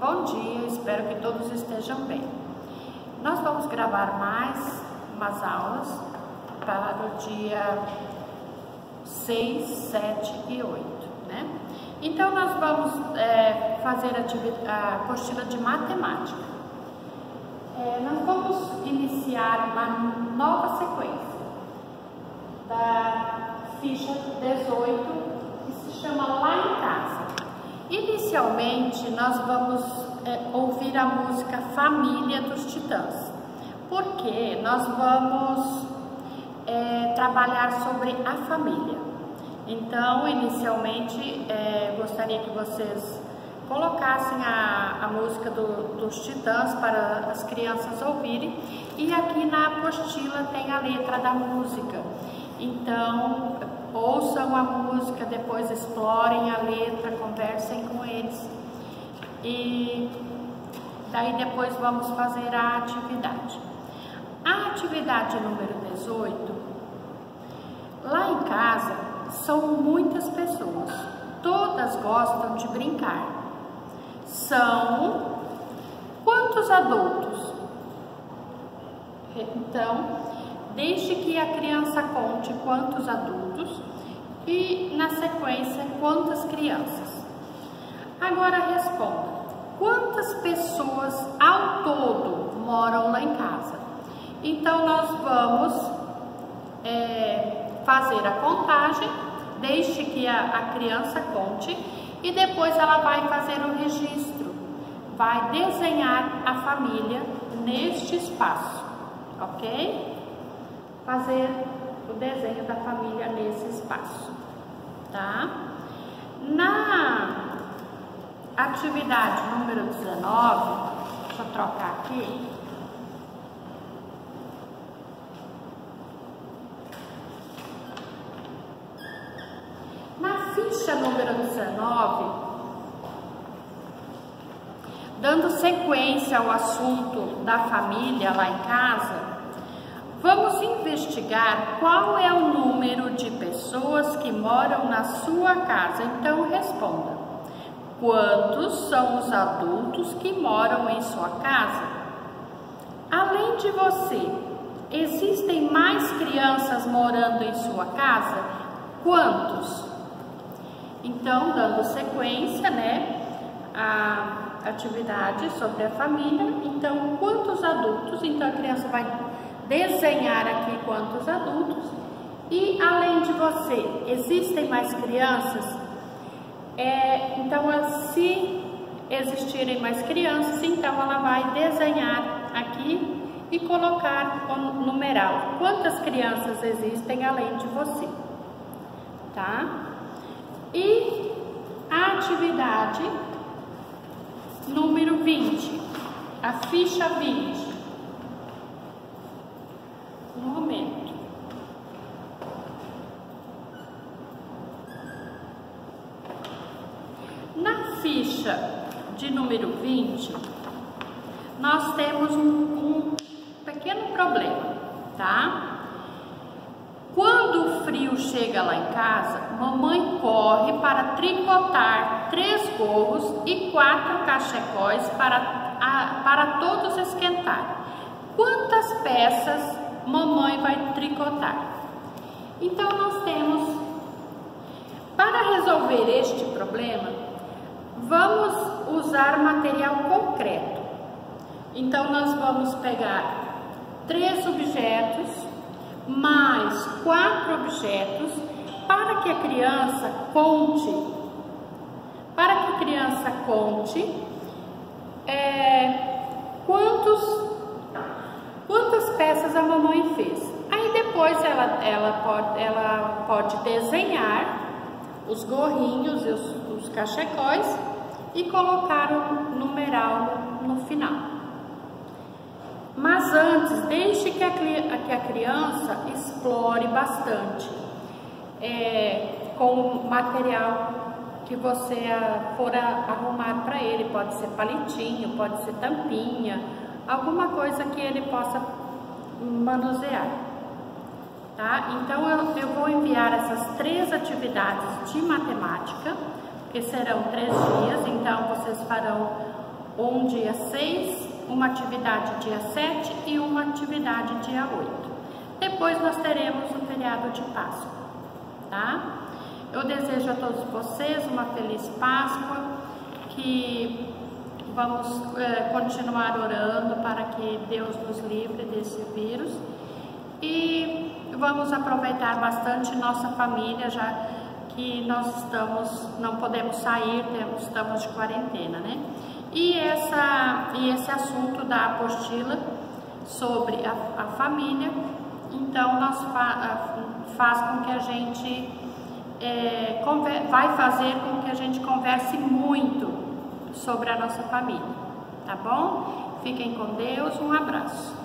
Bom dia, espero que todos estejam bem. Nós vamos gravar mais umas aulas para o dia 6, 7 e 8, né? Então, nós vamos é, fazer a, apostila de matemática. É, nós vamos iniciar uma nova sequência da ficha 18, que se chama Lá em Casa. Inicialmente, nós vamos é, ouvir a música Família dos Titãs, porque nós vamos é, trabalhar sobre a família. Então, inicialmente, é, gostaria que vocês colocassem a, a música do, dos Titãs para as crianças ouvirem e aqui na apostila tem a letra da música. Então, a música, depois explorem a letra, conversem com eles. E daí depois vamos fazer a atividade. A atividade número 18, lá em casa são muitas pessoas, todas gostam de brincar. São quantos adultos? Então, desde que a criança conte quantos adultos e, na sequência, quantas crianças. Agora responda: quantas pessoas ao todo moram lá em casa? Então, nós vamos é, fazer a contagem, desde que a, a criança conte, e depois ela vai fazer o registro, vai desenhar a família neste espaço, ok? fazer o desenho da família nesse espaço, tá? Na atividade número 19, deixa eu trocar aqui. Na ficha número 19, dando sequência ao assunto da família lá em casa, Vamos investigar qual é o número de pessoas que moram na sua casa. Então responda: quantos são os adultos que moram em sua casa? Além de você, existem mais crianças morando em sua casa? Quantos? Então, dando sequência, né, a atividade sobre a família. Então, quantos adultos? Então, a criança vai desenhar aqui quantos adultos e além de você, existem mais crianças? É, então, se existirem mais crianças, então ela vai desenhar aqui e colocar o numeral. Quantas crianças existem além de você? Tá? E a atividade número 20, a ficha 20. Ficha de número 20, nós temos um, um pequeno problema, tá? Quando o frio chega lá em casa, mamãe corre para tricotar três gorros e quatro cachecóis para, a, para todos esquentar. Quantas peças mamãe vai tricotar? Então, nós temos, para resolver este problema, Vamos usar material concreto. Então, nós vamos pegar três objetos mais quatro objetos para que a criança conte, para que a criança conte é, quantos, quantas peças a mamãe fez. Aí depois ela, ela, pode, ela pode desenhar os gorrinhos e os, os cachecóis e colocar o numeral no final. Mas antes, deixe que a, que a criança explore bastante é, com o material que você for arrumar para ele. Pode ser palitinho, pode ser tampinha, alguma coisa que ele possa manusear. Tá? Então, eu, eu vou enviar essas três atividades de matemática que serão três dias, então vocês farão Um dia 6, uma atividade dia 7 e uma atividade dia 8. Depois nós teremos o feriado de Páscoa, tá? Eu desejo a todos vocês uma feliz Páscoa, que vamos é, continuar orando para que Deus nos livre desse vírus e vamos aproveitar bastante nossa família, já que nós estamos, não podemos sair, estamos de quarentena, né? E, essa, e esse assunto da apostila sobre a, a família, então nós fa, faz com que a gente é, vai fazer com que a gente converse muito sobre a nossa família, tá bom? Fiquem com Deus, um abraço.